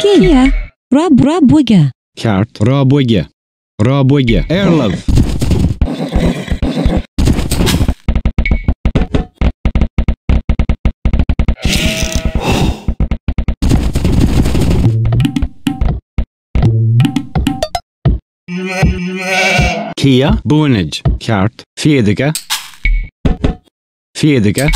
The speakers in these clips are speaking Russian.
Kia. Rob Robuga. Kart. Robuga. Robuga. Erlov. Kia, Bunage, Kart, Fediga, Fediga.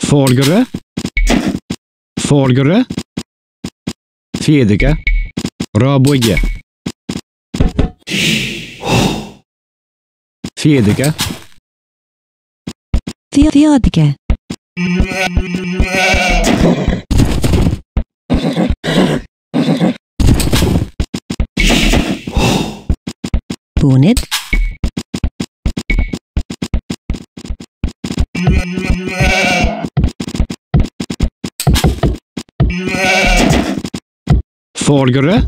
Folgre. Folgre. Fedika. Raboga. Fedika. Fedika. wanted. Folger du?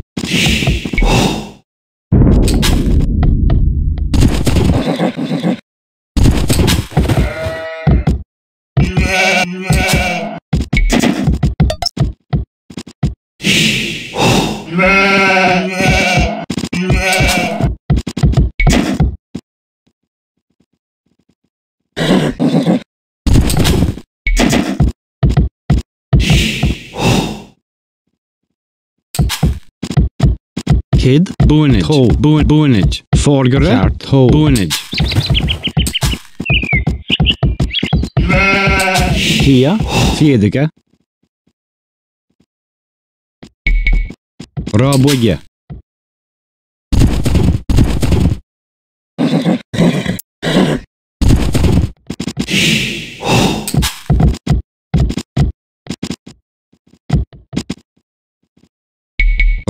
Kid. Bonage. Tå. Bonage. Fargare. Tå. Bonage. Hea. Fjedike. Raboje.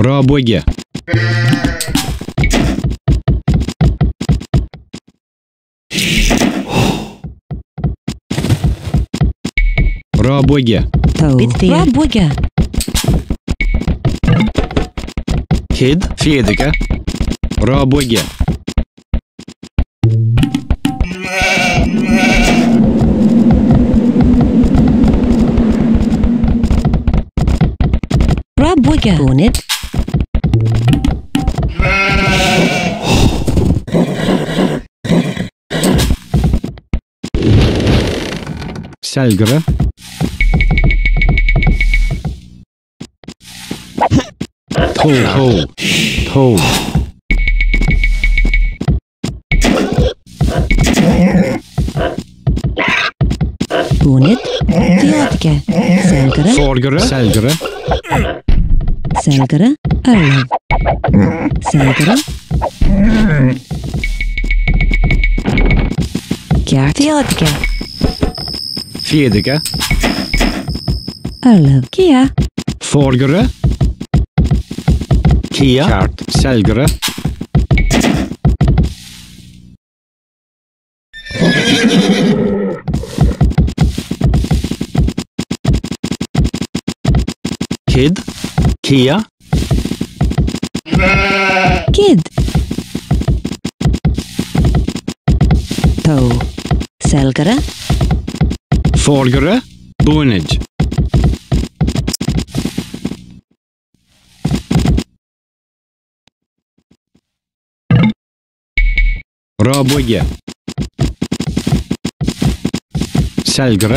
Raboje. Про боги. Про боги. Kid. Fedika. Про боги. Про боги. Унит. Salgre. Pull, pull, pull. Bonit, Diatke, Selgre, Forgre, Selgre, Selgre, Erlöv, Selgre, Gert, Diatke. Fjedrika. Arlöv. Kia. Forgere. Kia. Kärt. Sälgere. Kid. Kia. Kid. Tå. Sälgare. folgore, bunage. Roboga. Salgra.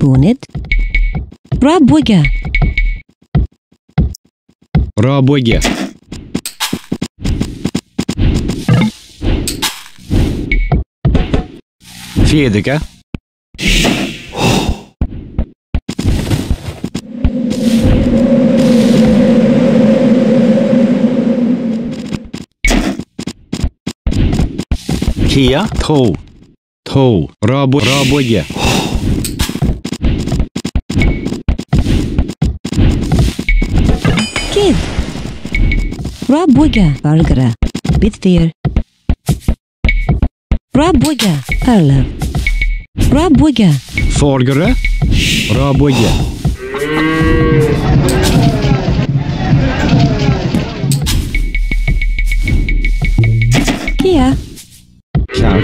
Bunit. Roboga. Roboga. Önce yedik ha. Kia Tov Tov Rabo Raboye Kid Raboye Vargara Bit there Пробоги. Алло. Пробоги. Форгера. Пробоги. Я. Чао.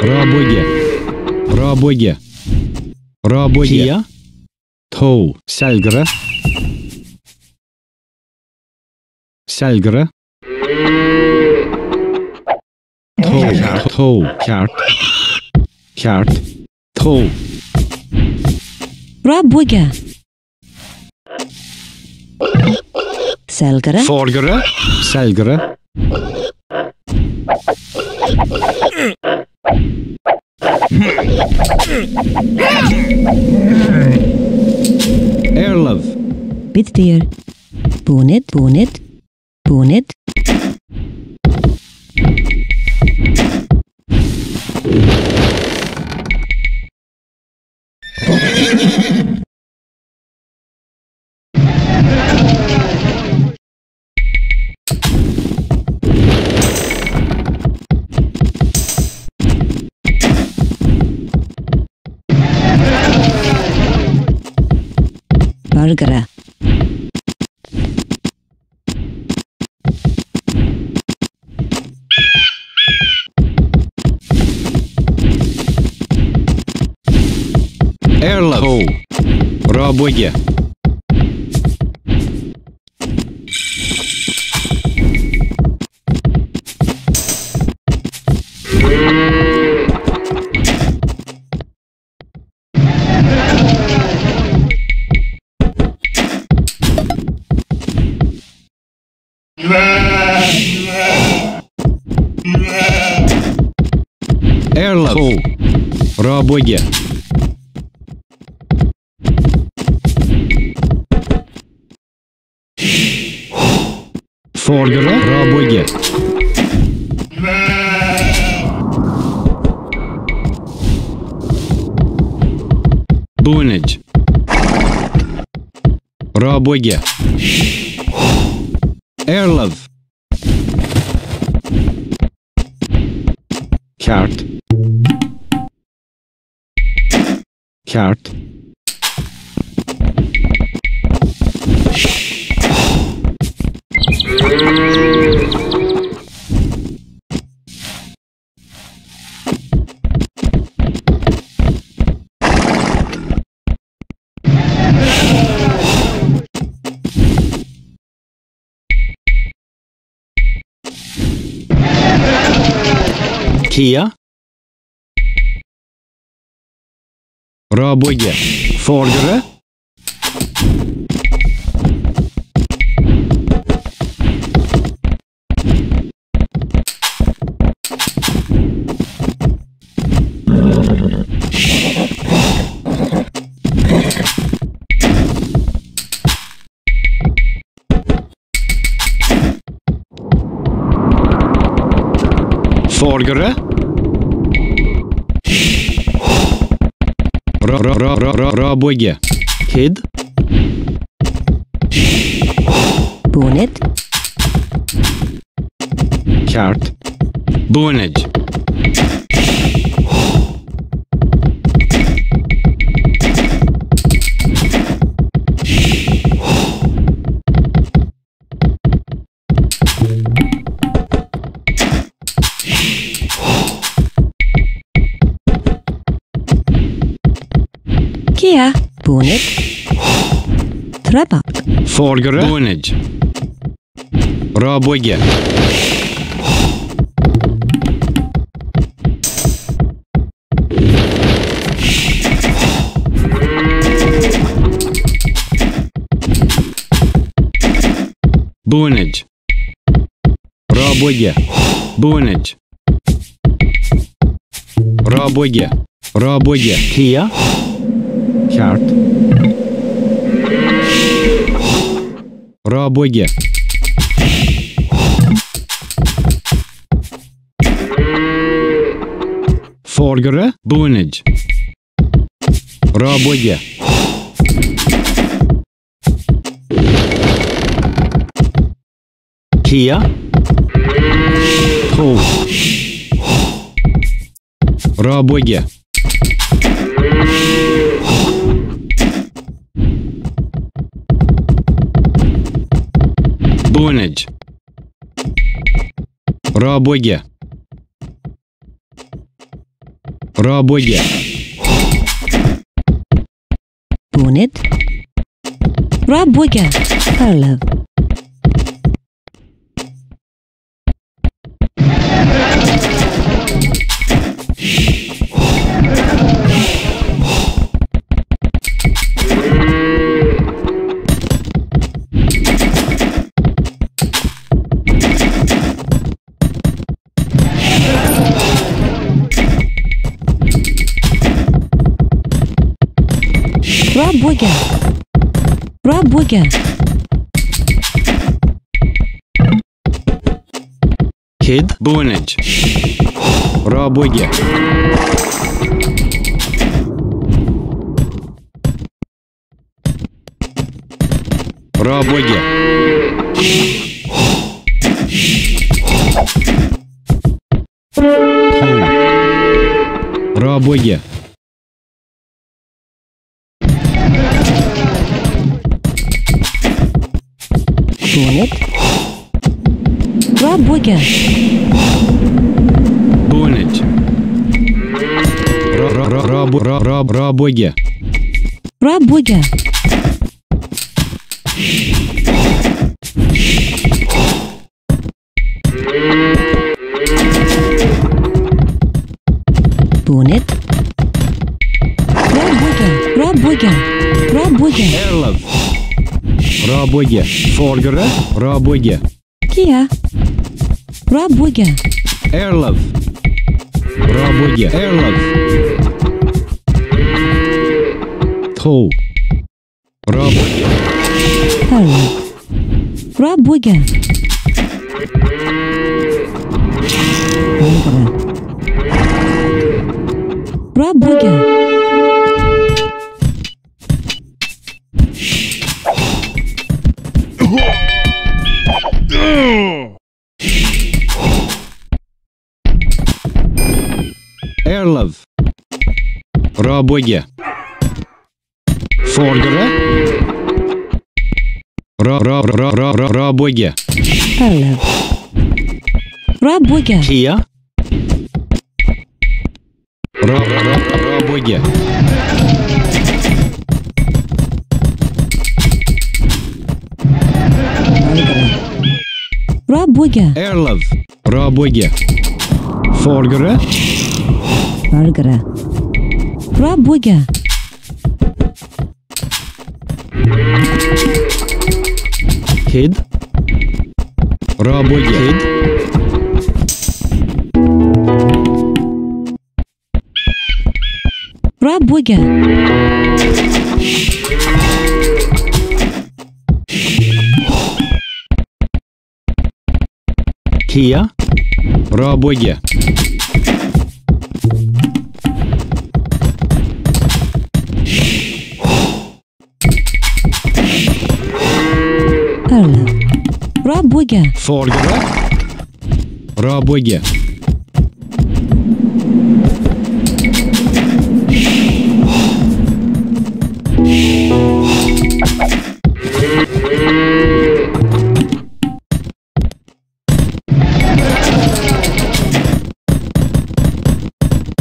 Пробоги. Пробоги. Пробоги. Я. Тоу. Сальгера. Сальгера. Сальгра. Chart. Toe. Chart. Chart. Toe. Rob Wigga. Selgere. Forgere. Selgere. Erlov. Bitdir. Bonit, bonit, bonit. あるから Говорю о Боге. Эрлок. Про боги. order'a Raboge. Bunage. Raboge. Erlov. Kart. Kart. Kia. Rödbugge. Fårdre. می‌کره؟ را پرا پرا پرا باگید کید Sevilla, Bunage, Trebak, Falgerö, Bunage, Rabåge. Bunage. Rabåge. Bunage. Rabåge. Rabåge. Kia. kärt. Bra Bogge! Folgore Bunage. Bra Bogge! Kia. Bra Bogge! Bunage. Roboge. Roboge. Bunit. Roboge. Hello. Про Бога. Про Бога. Кид Бунич. Про Бога. Про Бога. Про Бога. туалет. Два боги. Туалет. Ра-ра-ра-ра-ра-боги. Ра-боги. Тунет. Ра-боги. Ра-боги. Ра-боги. Эрлов. Rabugge. Forgere. Rabugge. Kia. Rabugge. Erlov. Rabugge. Erlov. To. Rabugge. Erlov. Rabugge. Rabugge. боге. Фордера? ра ра ра ра ра ра боге. Hello. Ра боге. Кия? Ра ра ра ра боге. Ра боге. Эрлов. Ра боге. Форгера? Форгера. Хра Богя. Хид. Ра Богя. Хид. Ра Богя. Кия. Ра Богя. Rabouega. Folgende. Rabouega.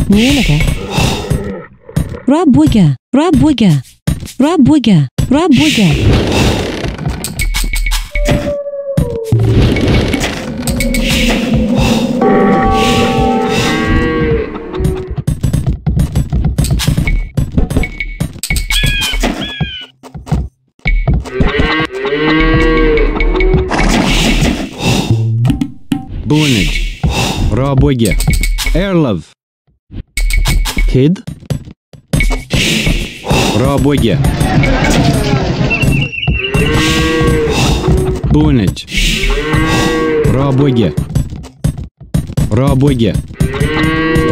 Niyalaga. Rabouega. Rabouega. Rabouega. Rabouega. Bunage. Air Love Kid. Robuige. Понять. Про боги. Про боги.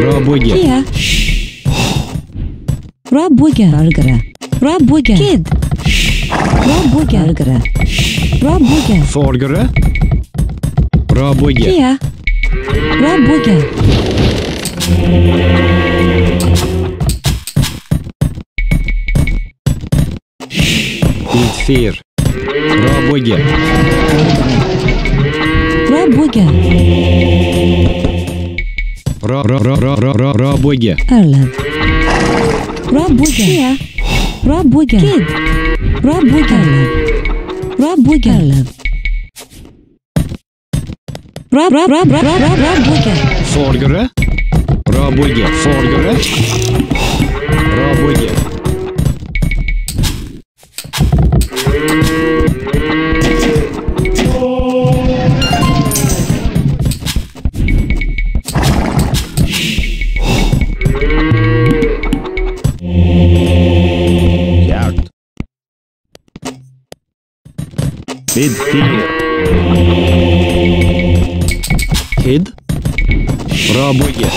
Про боги. Кия. Про боги. Аргара. Про боги. Кид. Про боги. Аргара. Про боги. Форгара. Про боги. Кия. Про боги. Эфир. Rabouega. Rabouega. Rabouega. Ireland. Rabouega. Rabouega. Kid. Rabouega. Rabouega. Ireland. Rabouega. Forgere. Rabouega. Forgere. Hid here. Hid. Пробує.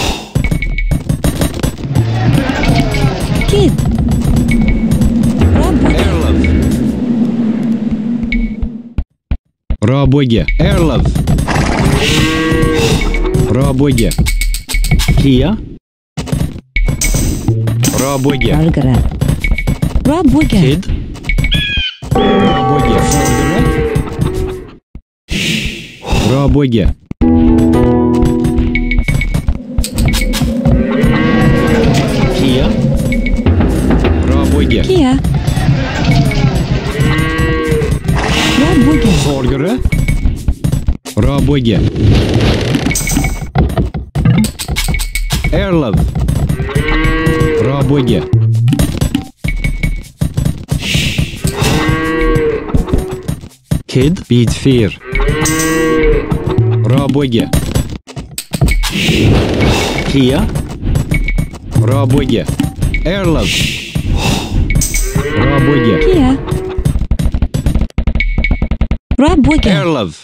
Кіт. Пробує. Ерлов. Пробує. Кія. Пробує. Алгра. Пробує. Кід. Пробує. Пробує. Браво, боги! Кия. Браво, боги. Кия. Браво, боги. Соргеры. Браво, боги. Эрлов. Браво, боги. Kid Beat Fear. Про боги. Кия. Про боги. Эрланд. Про боги. Кия. Про боги. Эрланд.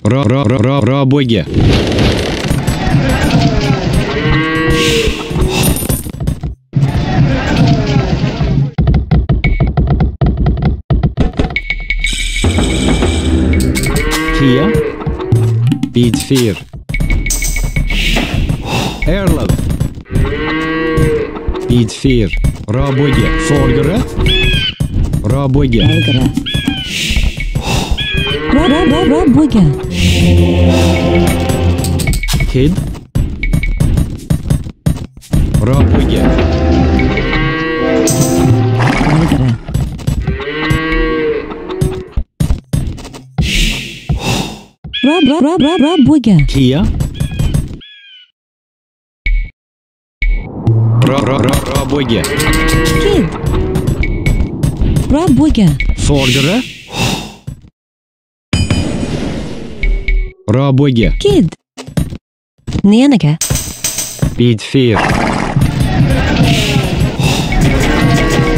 Про-про-про-про боги. sfeer. Erlen. Beat 4. Rabodje. Vorgere. Rabodje. Vorgere. Kid. Rabodje. bra, bra, bra, bra båge. Kia. Bra, bra, bra, bra båge. Kid. Bra båge. Fagre. Bra båge. Kid. Nenege. Bid fyr.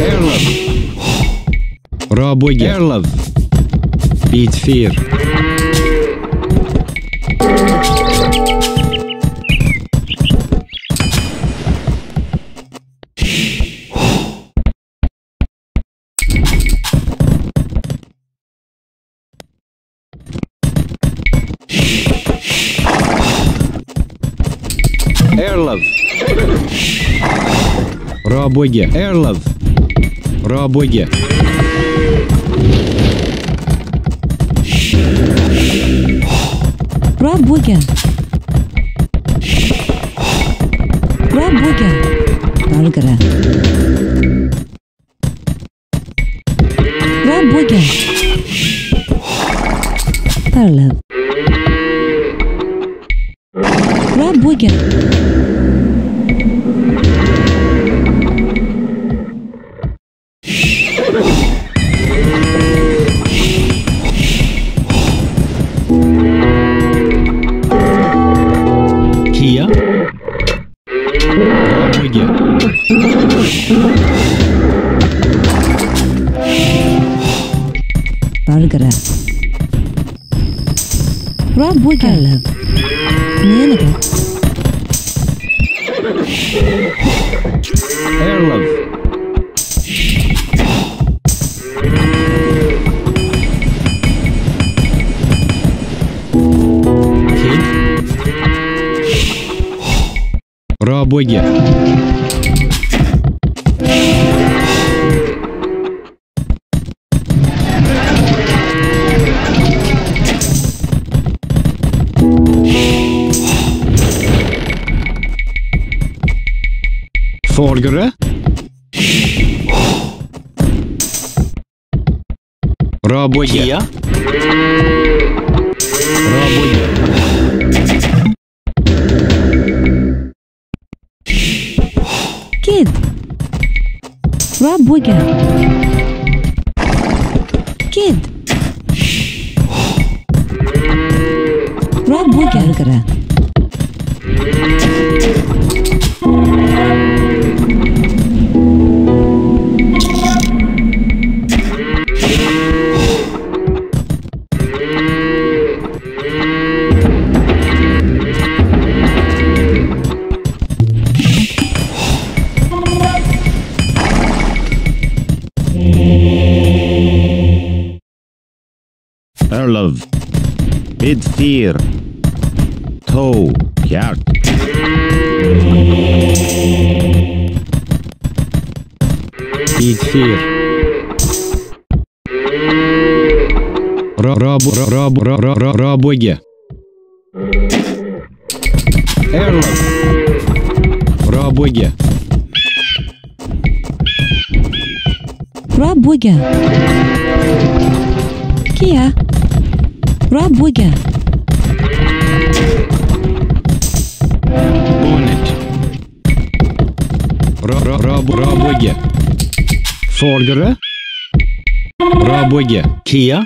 Erlov. Bra båge. Erlov. Bid fyr. Эрлов. Робоги. Эрлов. Робоги. Робоги. Робоги. Талгара. Робоги. Парлов. Робоги. Робоги. Про Бога. Ненова. Эрлов. Про боги. Работе. Работе. Kid. Работе. Kid. Работе. Работе. Кир. Тоу. Ярд. Кефир. Рабу, рабу, рабу, рабоги. Эрлок. Рабоги. Рабоги. Кия. Рабоги. Bra Boge. Fordere. Bra Boge. Kia.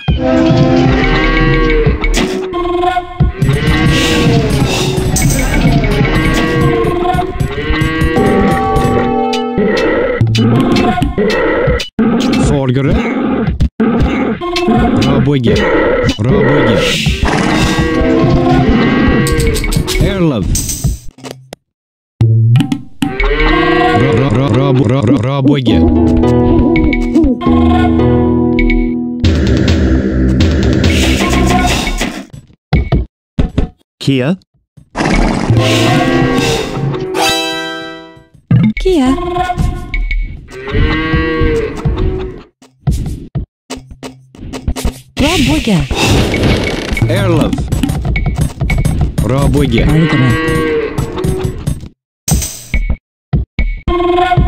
Форгеры. Рабоги. Рабоги. Эрлов. о Боге. Kia. Kia. Про Боге. Эрлов. Про Боге. Про Боге.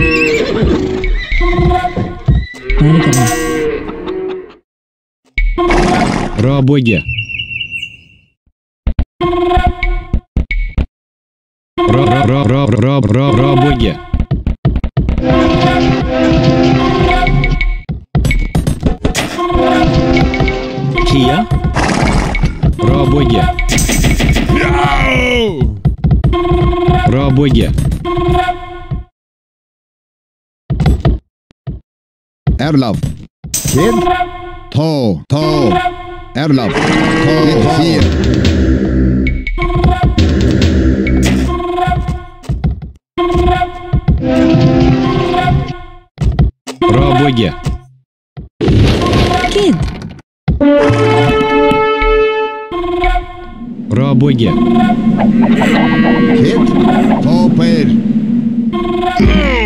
Narikara. Про о Боге. Про, про, про, про, про, Erlav. Till. Tå. Tå. Erlav. Tå. Fir. Про боге. Кин. Про боге. Кит. Топер. Кит.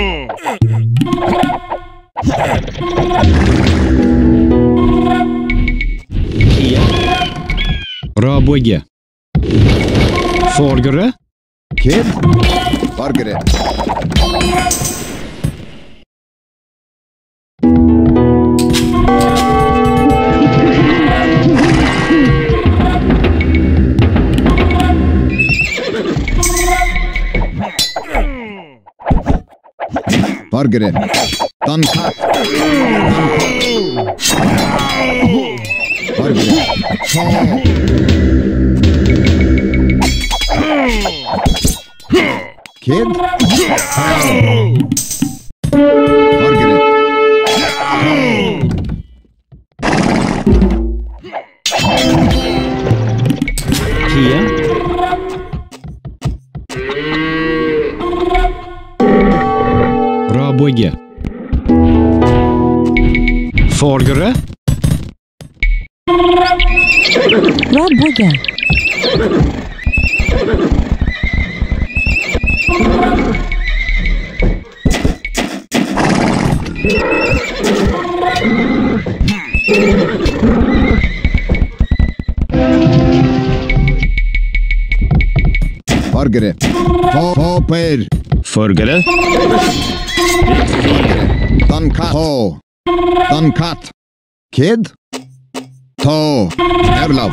Roboge. Forgere. Kim? Forgere. Forgere. Танка. Kid? Targeted. Kia? Про боги. Forgere. Rob Wigger. Forgere. Eh? Fopper. Forgere. Forgere. Danka. Eh? Ho. Uncut. Kid? To. Erlov.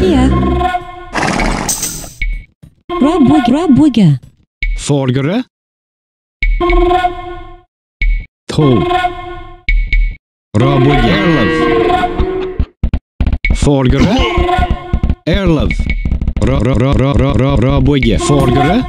Kia. Rabwig Rabwiga. Forgere. To. Rabwig Erlov. Forgere. Erlov. Rabwig Forgere.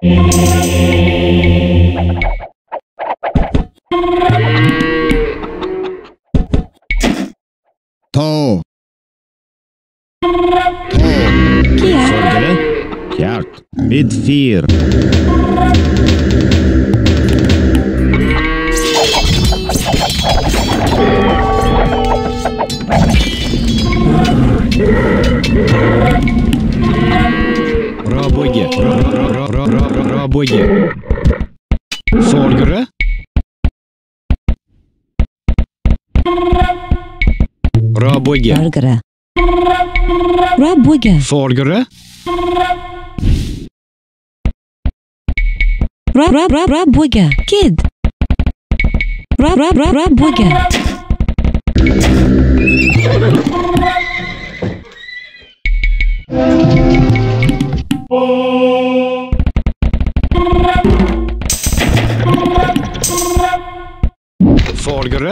To. To. Kjak. Kjak. 4. bogi. Sorgry. Robogi. Sorgry. Robogi. Sorgry. Robogi. Kid. Robogi. Robogi. Oh! Sorguru.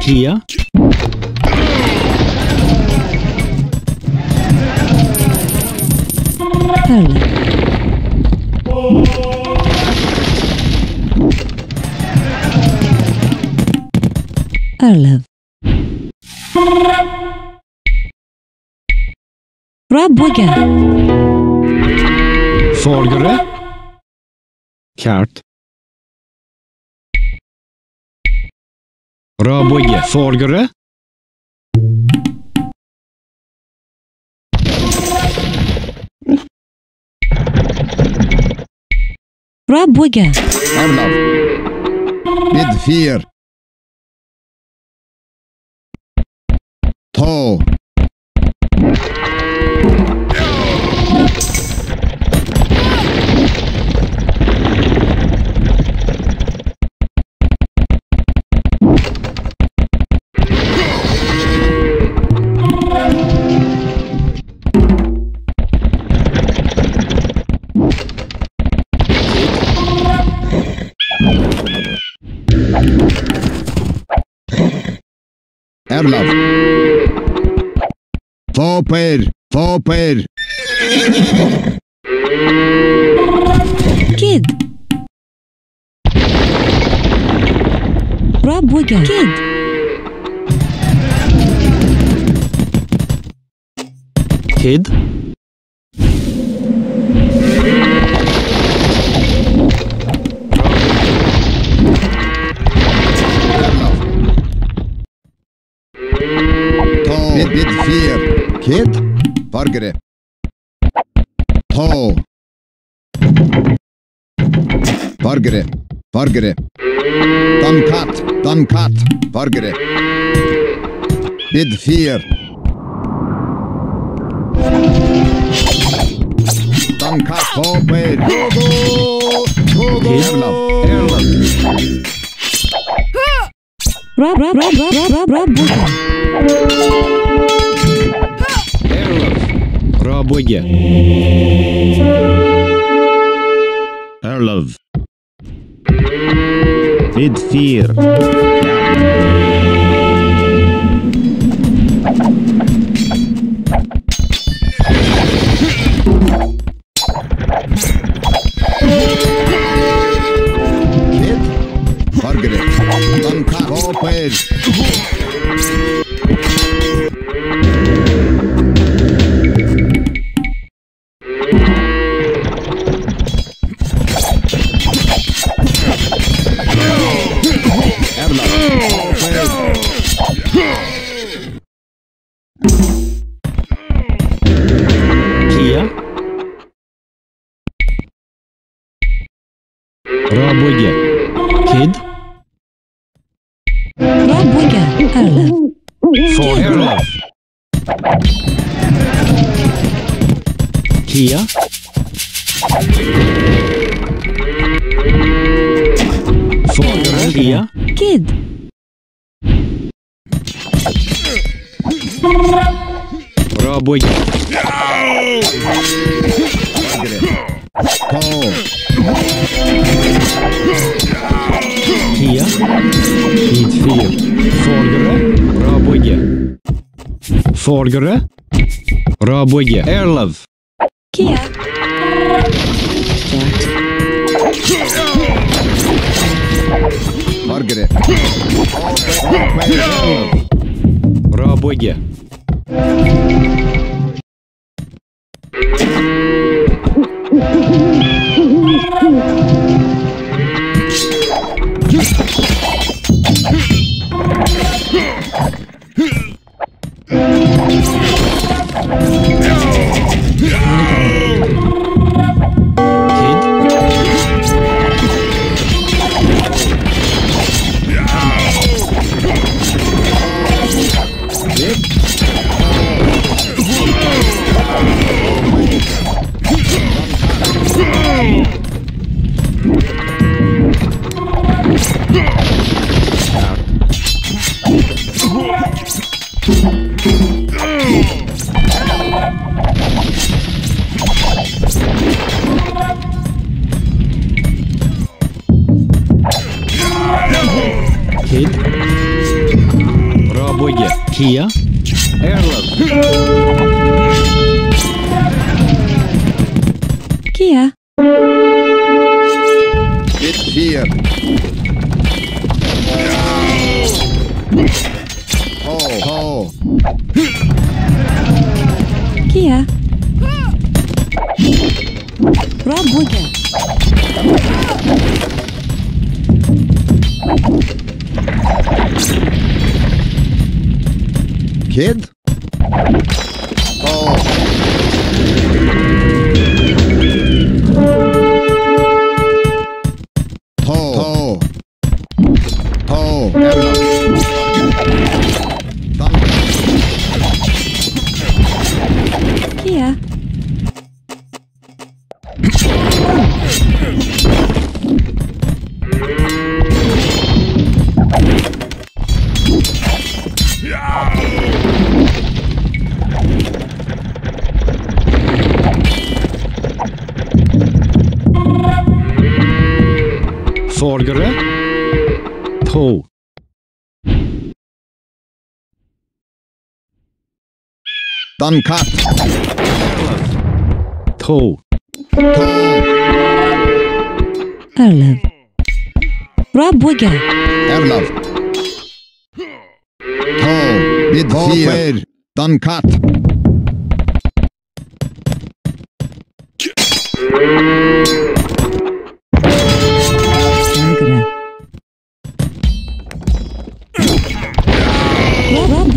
Kia. Perla. Erlev. Rabwagga. Fargure. Kart. Rabwagga. Fargure. Rabwagga. Arnav. Bedfir. Ho! love. Foper, Foper. Kid. Rob Wigger. Kid. Kid. Vargere. Tho. Vargere. Vargere. Damkat. Damkat. Vargere. Bid fear. Damkat. Hope. Gogo. Gogo. Erlav. Erlav. Rub, rub, rub, rub, rub, rub, rub. Erlav. Про боге. Эрлов. Эдфир. Margaret. Tanka. Lopez. here. Four here. Kid. Пробуй. Go. Here. Hit fyr. Folgere. Bra bugge. Folgere. Bra bugge. Kia. Маргаре. Ура, боги. No! kat. Rab Dankart. Tro. Tro. Erlav. Rabbuga. Erlav. Rab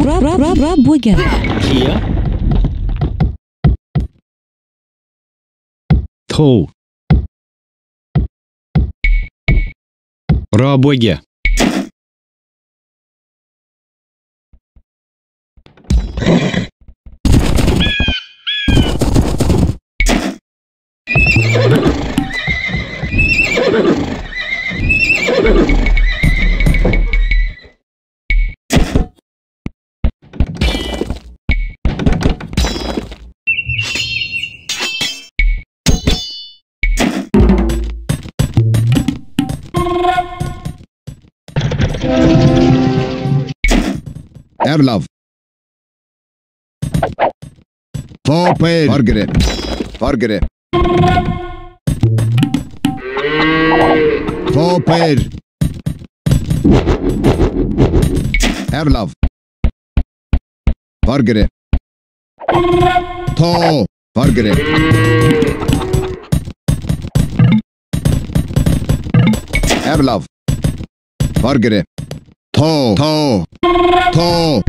rab rab rab rab Rabbuga. Kia. Тхоу. Про боге. Erlav. Topel. Fargere. Fargere. Topel. Erlav. Fargere. To. Fargere. Erlav. Fargere. Pull, pull, pull.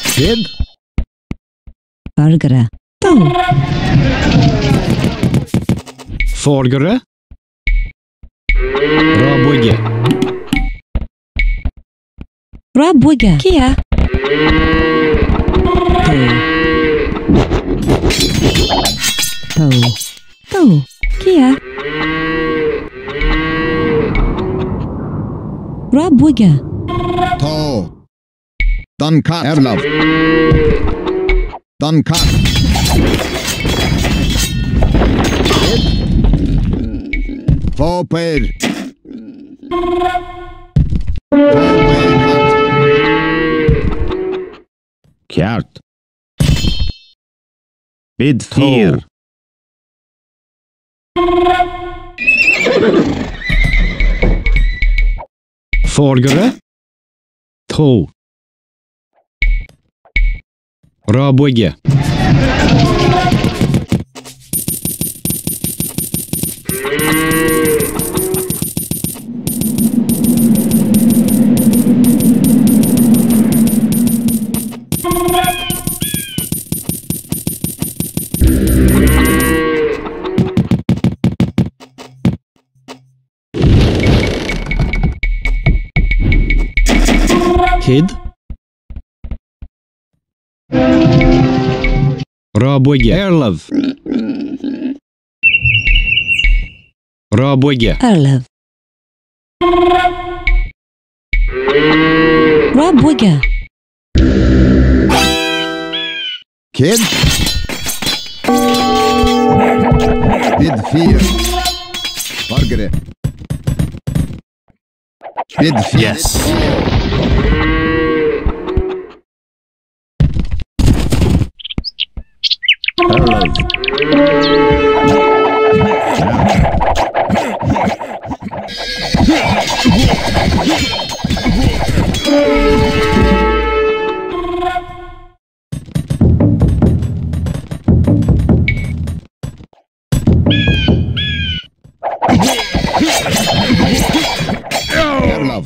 Sid? Fargere. Pull. Fargere? Rabuge. Rabuge. Kia? Pull. to Norge. Tå. Danka Erlav. Danka. Fåper. Kjært. Bid fire. Folgare? Två. Bra Bugge! Kid. Airlove. Erlov. Airlove. Erlov. Robogi. Kid. Did fear. Margaret. Yes. Karlov.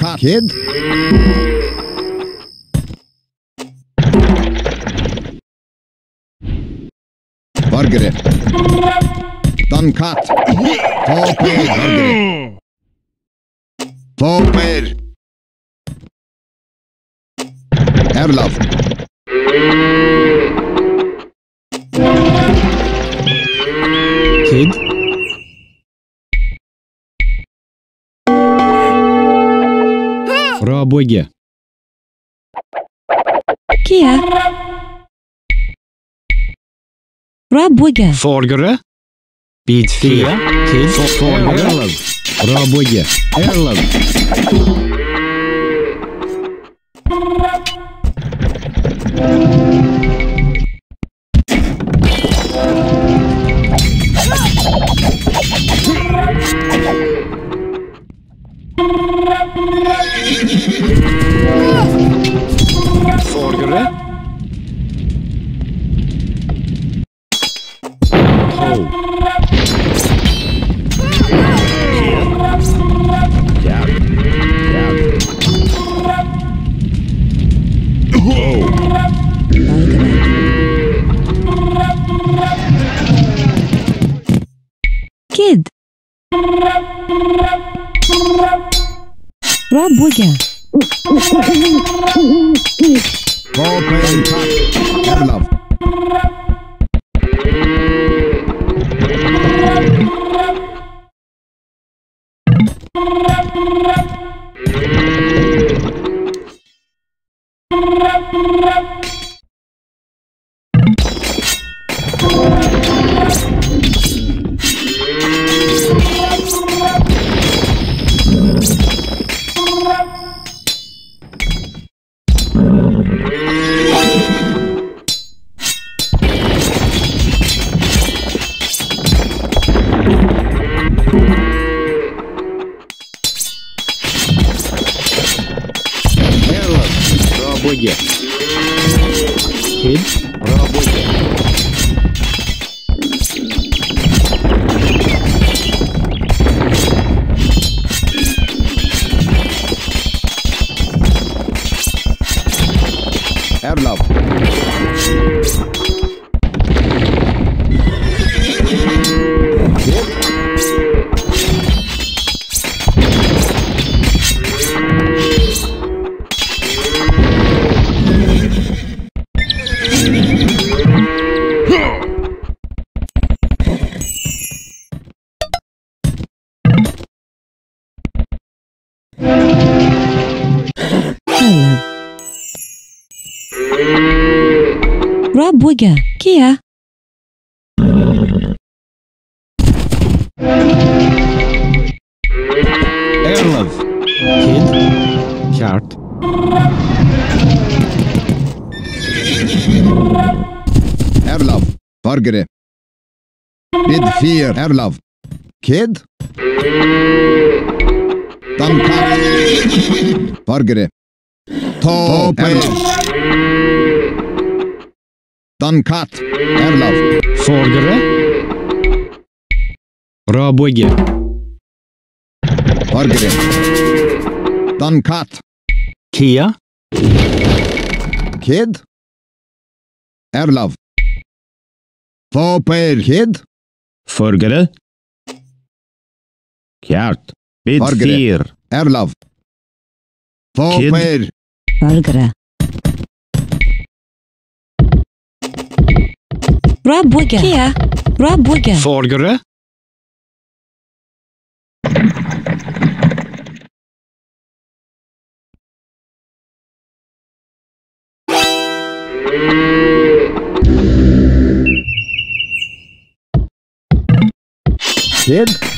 cut, kid. Margaret. Dankat. Toper, Margaret. Toper. love. про боге. Kia. Про боге. Forgere. Pitfia. Til forgere. Про боге. Erland. Thank you Liga, que é Erlov Kid Chart Erlov Fargre Bid Fear Erlov Kid Dunkar Fargre Top Erlov Captain katt Have love. Fågre. Rödbåge. Hörgre. Dan Cat. Kia. Kid. Erlav. Fåper Kid. Förgre. Kjart. Bid Erlav. Fåper. Förgre. Bra bugge. Kia. Bra bugge. Rabwega. Folgere. Sid?